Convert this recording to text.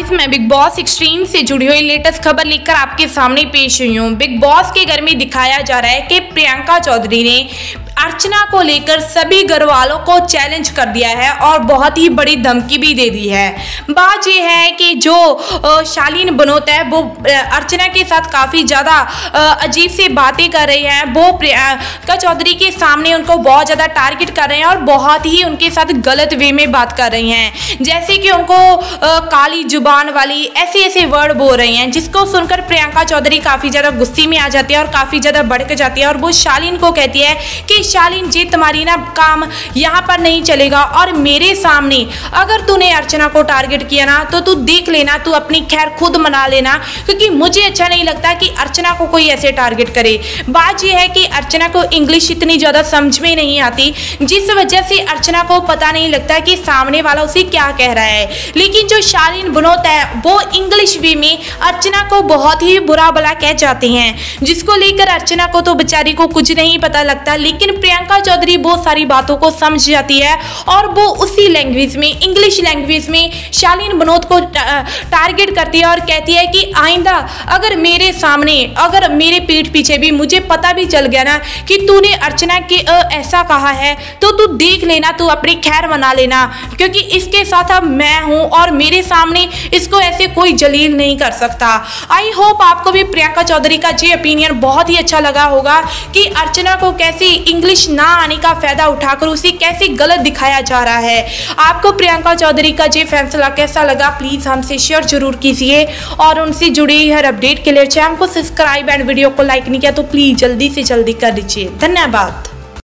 Guys मैं big boss extreme से जुड़ी हुई लेटेस्ट खबर लेकर आपके सामने पेश हुई हूँ। बिग बॉस के घर में दिखाया जा रहा है कि प्रियंका चौधरी ने अर्चना को लेकर सभी घर वालों को चैलेंज कर दिया है और बहुत ही बड़ी धमकी भी दे दी है। बात यह है कि जो शालीन बनोत है, वो अर्चना के साथ काफ़ी ज़्यादा अजीब से बातें कर रही हैं। वो प्रियंका चौधरी के सामने उनको बहुत ज़्यादा टारगेट कर रहे हैं और बहुत ही उनके साथ गलत वे में बात कर रही हैं। जैसे कि उनको काली ज़ुबान वाली ऐसे ऐसे वर्ड बोल रही हैं, जिसको सुनकर प्रियंका चौधरी काफ़ी ज़्यादा गुस्से में आ जाती है और काफ़ी ज़्यादा भड़क जाती है और वो शालीन को कहती है कि शालीन जी तुम्हारी ना काम यहाँ पर नहीं चलेगा। और मेरे सामने अगर तूने अर्चना को टारगेट किया ना तो तू देख लेना, तू अपनी खैर खुद मना लेना, क्योंकि मुझे अच्छा नहीं लगता कि अर्चना को कोई ऐसे टारगेट करे। बात यह है कि अर्चना को इंग्लिश इतनी ज़्यादा समझ में नहीं आती, जिस वजह से अर्चना को पता नहीं लगता कि सामने वाला उसे क्या कह रहा है। लेकिन जो शालीन बुनोत है, वो इंग्लिश वे में अर्चना को बहुत ही बुरा भला कह जाते हैं, जिसको लेकर अर्चना को तो बेचारी को कुछ नहीं पता लगता, लेकिन प्रियंका चौधरी बहुत सारी बातों को समझ जाती है और वो उसी लैंग्वेज में इंग्लिश लैंग्वेज में शालीन बनोद को टारगेट करती है और कहती है कि, आइंदा, अगर मेरे सामने, अगर मेरे पीठ पीछे भी मुझे पता भी चल गया ना कि तूने अर्चना के ऐसा कहा है तो तू देख लेना, तू अपनी खैर मना लेना, क्योंकि इसके साथ अब मैं हूँ और मेरे सामने इसको ऐसे कोई जलील नहीं कर सकता। आई होप आपको भी प्रियंका चौधरी का ये ओपिनियन बहुत ही अच्छा लगा होगा कि अर्चना को कैसे इंग्लिश ना आने का फ़ायदा उठाकर उसे कैसे गलत दिखाया जा रहा है? आपको प्रियंका चौधरी का ये फैसला कैसा लगा? प्लीज़ हमसे शेयर ज़रूर कीजिए। और उनसे जुड़ी हर अपडेट के लिए चैनल को सब्सक्राइब एंड वीडियो को लाइक नहीं किया तो प्लीज़ जल्दी से जल्दी कर दीजिए। धन्यवाद।